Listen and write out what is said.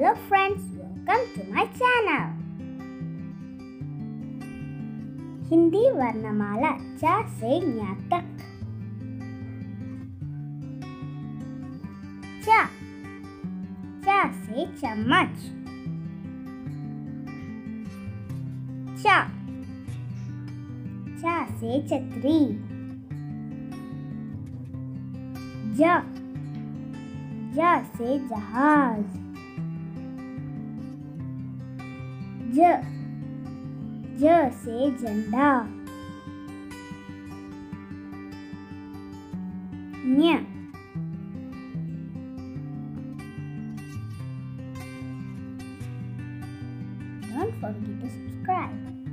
Hello friends, welcome to my channel. Hindi वर्णमाला च से ञ तक च च से चम्मच च च से छतरी ज ज से जहाज़ ज ज से झंडा ञ Don't forget to subscribe.